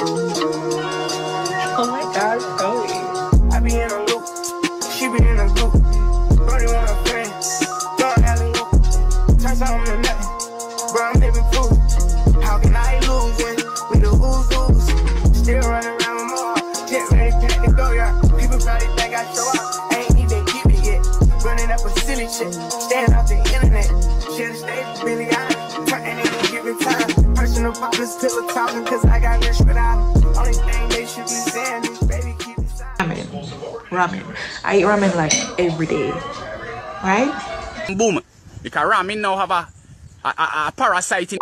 Oh Personal problems, pillow talking, cause I got rich without them. Only thing they should be saying is, baby, keep it silent. ramen. Ramen. I eat ramen like every day. Right? Boom. Because ramen now have a, a, a, a parasite in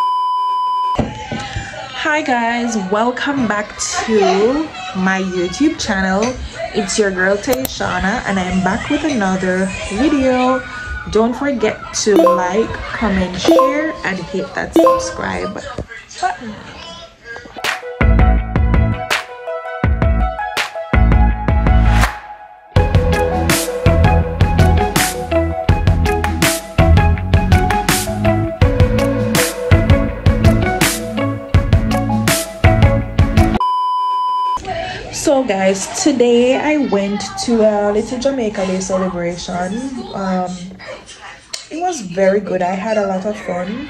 hi guys. Welcome back to my youtube channel. It's your girl Taeshana and i'm back with another video. Don't forget to like comment share and hit that subscribe button. So guys today i went to a little jamaica day celebration. Um it was very good. I had a lot of fun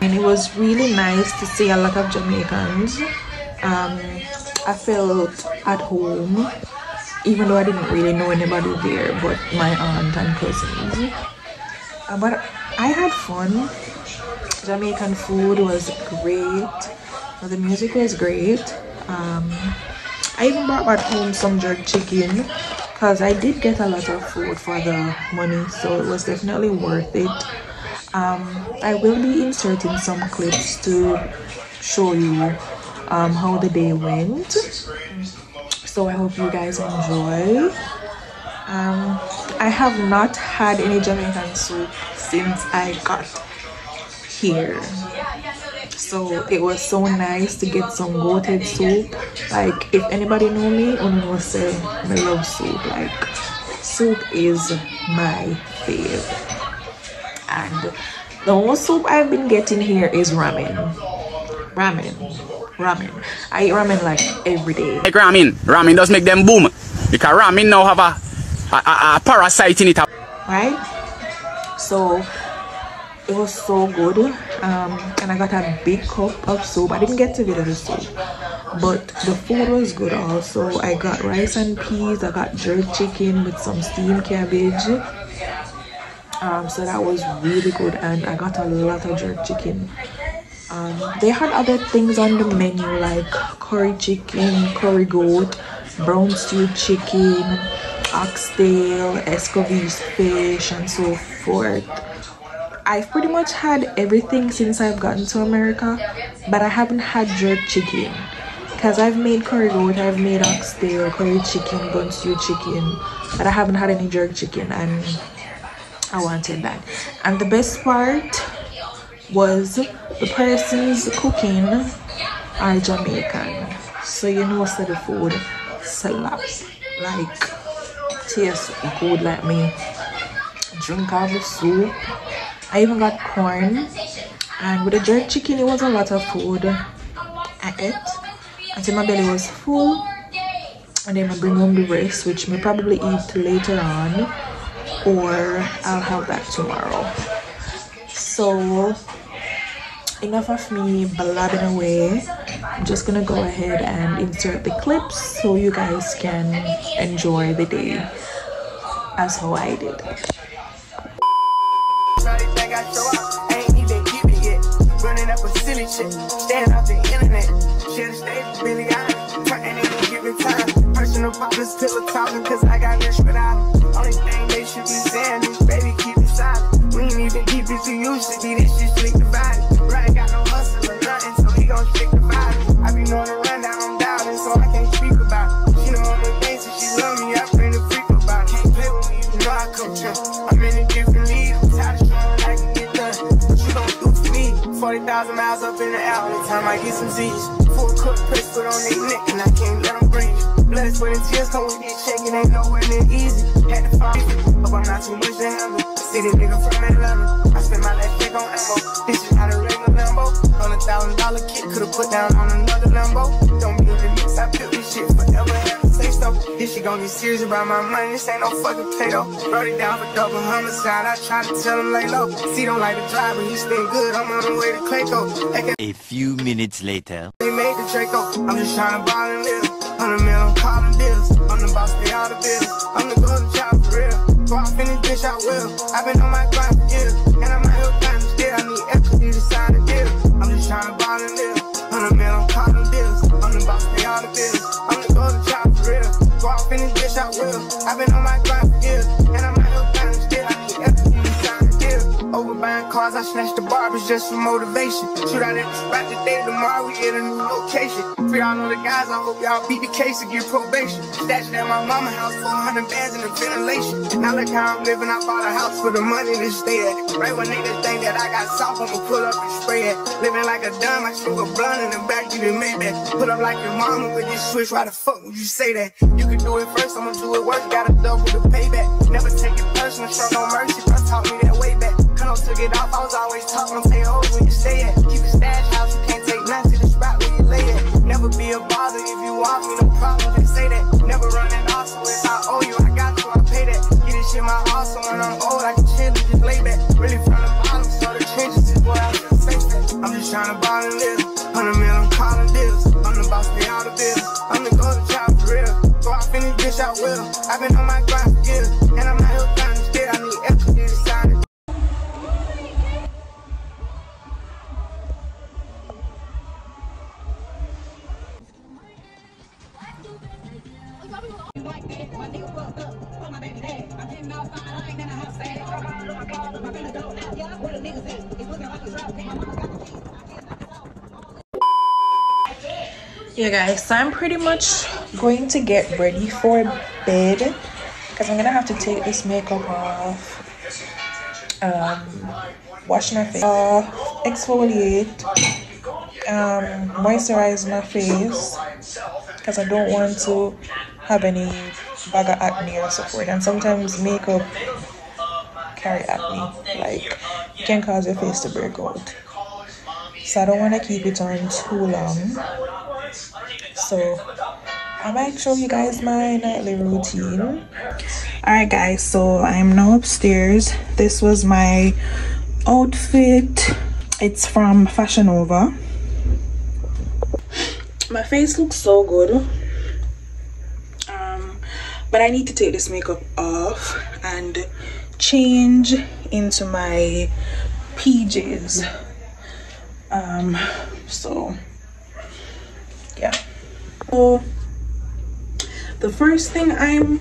and it was really nice to see a lot of jamaicans um i felt at home even though i didn't really know anybody there but my aunt and cousins. Uh, but i had fun. Jamaican food was great. The music was great. Um I even brought back home some jerk chicken because I did get a lot of food for the money so it was definitely worth it um, I will be inserting some clips to show you um, how the day went. So I hope you guys enjoy. Um, I have not had any Jamaican soup since I got here. So it was so nice to get some goated soup. Like if anybody know me only know say I love soup. Like soup is my favorite and the only soup I've been getting here is ramen. Ramen. Ramen. I eat ramen like every day. Like ramen. Ramen does make them boom. Because ramen now have a, a, a, parasite in it. right? So it was so good. Um, and i got a big cup of soup. I didn't get to get the soup but the food was good also. I got rice and peas. I got jerk chicken with some steamed cabbage um, so that was really good and i got a lot of jerk chicken. Um, they had other things on the menu like curry chicken curry goat brown stewed chicken oxtail escovitch fish and so forth. I've pretty much had everything since I've gotten to America, but I haven't had jerk chicken. Because I've made curry goat, I've made oxtail, curry chicken, bun stew chicken, but I haven't had any jerk chicken. And I wanted that. And the best part was the person's cooking are Jamaican. So you know so the food slaps. Like tastes good like me. Drink all the soup. I even got corn and with the jerk chicken it was a lot of food I ate until my belly was full and then I bring home the rest which may probably eat later on or I'll have that tomorrow. So enough of me blabbing away. I'm just gonna go ahead and insert the clips so you guys can enjoy the day as how I did silly shit, staying off the internet. Should've stayed with Billy Allen, turning in given time. Personal problems, pillow talking, cause I got rich without them. Only thing they should be saying is, baby, keep it silent. We ain't even keep it to you, to be, this shit 40,000 miles up in the air, only time I get some Z's. Full cook, press foot on their neck, and I can't let them breathe. Blood, sweat, and tears come with this shaking, ain't nowhere near easy. Had to fight, hope I'm not too much to handle. City nigga from Atlanta, I spend my last check on ammo. This is not a regular Lambo. On a thousand dollar kit, could've put down on another Lambo. This shit gon' get serious about my money. This ain't no fucking play though. Wrote it down for double homicide. I try to tell him lay low. See, don't like the drive, but he stay good. I'm on the way to Clayco. A few minutes later. They made the Draco. I'm just trying to ball and live. Hundred mil, I'm calling bills. I'm the boss, pay all the bills. I'm the golden child for real. Off in this bitch, I will. I've been on my grind for years. Just for motivation. Shoot out at the spot today, tomorrow we get a new location. For y'all know the guys, I hope y'all beat the case and get probation. Stashed at my mama house, 400 bands in the ventilation. Now look how I'm living, I bought a house for the money to stay at. Right when niggas think that I got soft, I'ma pull up and spray it. Living like a dumb, I smoke a blunt in the back, you done made that. Put up like your mama with this switch, why the fuck would you say that? You can do it first, I'ma do it worse, gotta double the in this I been on my grind years, yeah guys so i'm pretty much going to get ready for bed because i'm gonna have to take this makeup off um wash my face exfoliate um moisturize my face because i don't want to have any bag of acne or so forth. And sometimes makeup carry acne like it can cause your face to break out. So i don't want to keep it on too long so I might show you guys my nightly routine. Alright guys, so I'm now upstairs. This was my outfit. It's from Fashion Nova. My face looks so good. Um, but I need to take this makeup off and change into my PJs. Um, so so the first thing i'm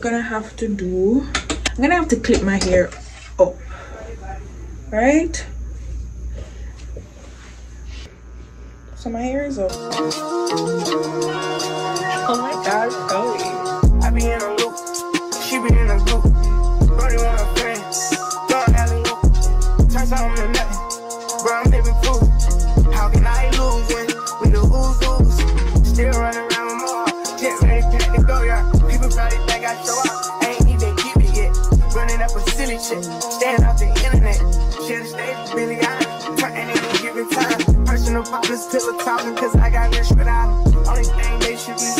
gonna have to do i'm gonna have to clip my hair up right? So my hair is up shit, staying off the internet. Should've stayed with Billy Island, turn any given time. Personal problems the talking, cause I got rich without it. Only thing they should be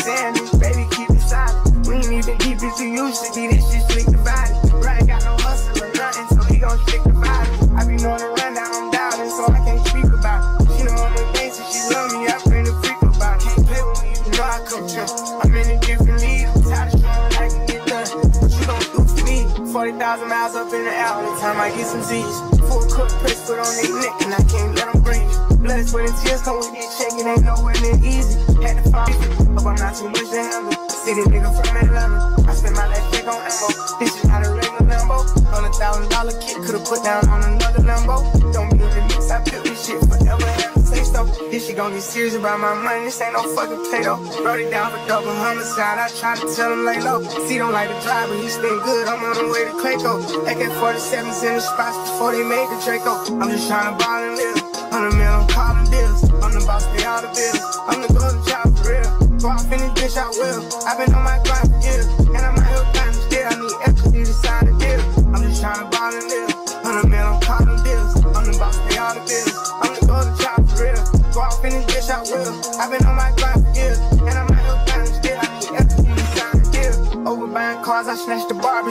I get some Z's. Full cook press put on their neck, and I can't let them breathe. Blood, sweat, and tears come with this check, it ain't nowhere near easy. Had to find it, hope I'm not too much to handle. City nigga from Atlanta, I spent my last check on ammo. This is not a regular Lambo. Hundred thousand dollar kit, could've put down on shit get serious about my money. This ain't no fucking play though. Wrote it down for double homicide. I try to tell him lay low. See, don't like the drive, but he stay good. I'm on the way to Clayco. AK-47s in the spots before they made the Draco. I'm just trying to ball and live. Hundred mil, I'm calling deals. I'm the boss, pay all the bills. I'm the golden child for real. Go off this bitch, I will. I've been on my grind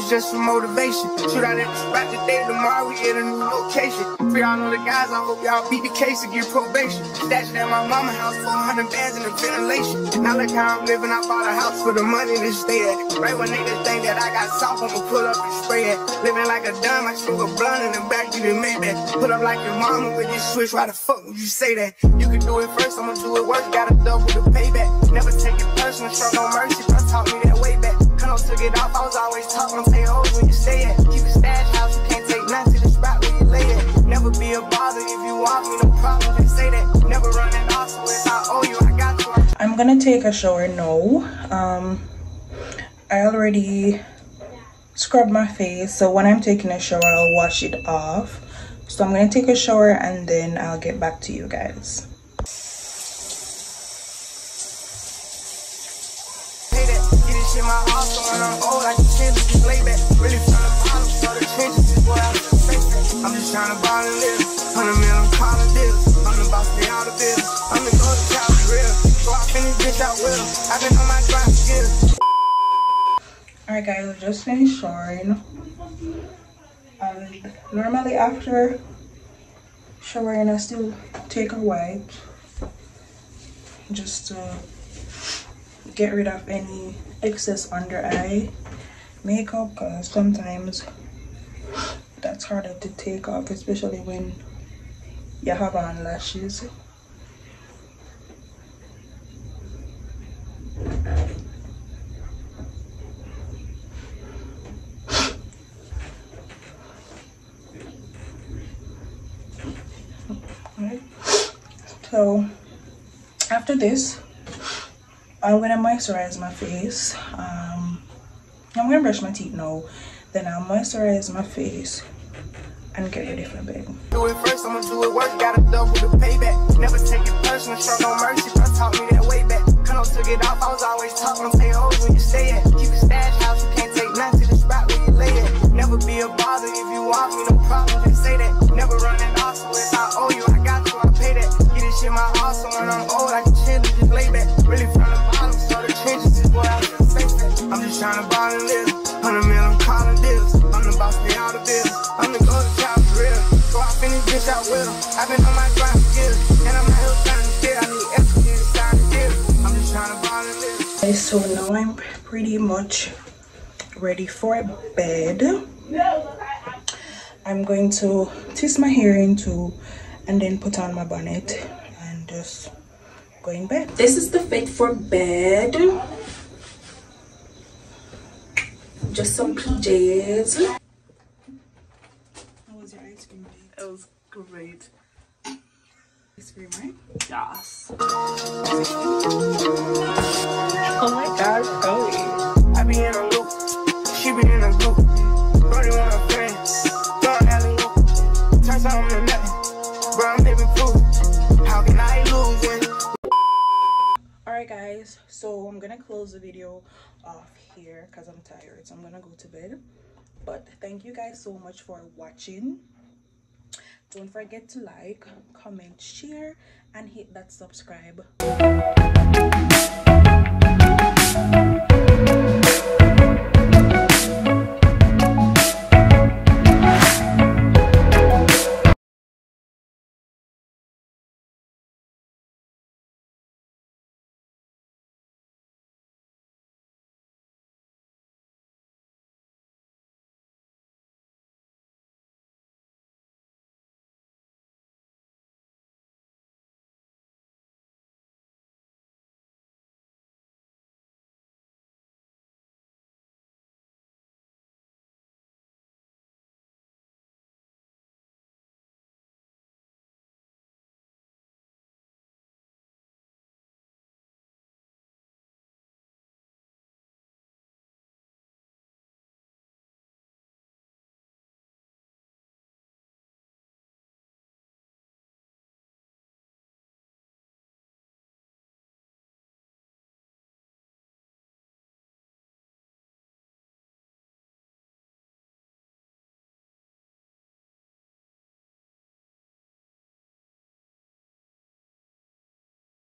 just for motivation. Shoot out at the spot today, tomorrow we hit a new location. For y'all know the guys, I hope y'all beat the case and get probation. Stashed at my mama house, 400 bands in the ventilation. Now look how I'm living, I bought a house for the money to stay at. Right when niggas think that I got soft, I'ma pull up and spray it. Living like a dumb, I smoke a blunt in the back, you done made that. Put up like your mama with this switch, why the fuck would you say that? You can do it first, I'ma do it worse, gotta double the payback. Never take it personal, show no mercy, bro taught me that way back. Off, I was always talking, say hoes where you stay at. Keep a stash house, you can't take nothing to the spot where you lay at. Never be a bother if you want me, no problem, they say that. Never so if I owe you, I got you. I'm gonna take a shower now. Um, I already scrubbed my face, so when I'm taking a shower, I'll wash it off. So I'm gonna take a shower and then I'll get back to you guys. Old like changes just lay back. Really from the bottom, so the trenches is what I I'm just trying to ball and live. Hundred mil, I'm calling deals. I'm the boss, bills. I'm the go to real. So I finish bitch out. I've been on my. Alright guys, just finished showering. And normally after showering I still take a wipe just to get rid of any excess under eye makeup because sometimes that's harder to take off especially when you have on lashes. So after this I'm gonna moisturize my face. Um, I'm gonna brush my teeth now. Then I'll moisturize my face and get ready for bed. Do it first, I'ma do it work, gotta double the payback. Never take it personal, show no mercy, bro taught me that way back. Took it off, I was always talking, where you. Keep a stash house, you can't take nothing to the spot where you lay. Never be a bother if you want me, no problem, say that. Never running off, so if I owe you, I got I pay that. Get this shit my heart, so when I'm old, I trying to ball and live. Hundred mil, I'm calling deals. I'm the boss, pay all the bills. I'm the go to top real. So I finish bitch, I will. I've been on my grind for years. And I'm not here trying to steal. I need equity to sign the deal. I'm just trying to ball and live. Okay, so now I'm pretty much ready for bed. I'm going to twist my hair into and then put on my bonnet and just going bed. This is the fit for bed. Just some PJs. How was your ice cream day? It was great. Ice cream, right? Yes. Oh my gosh, Chloe. I be in a loop. She be in a group. Running on a friend. Throwing alley loop. Turn something to nothing. Bro, I'm living proof. How can I lose when alright guys so i'm gonna close the video off here because i'm tired so i'm gonna go to bed. But thank you guys so much for watching. Don't forget to like comment share and hit that subscribe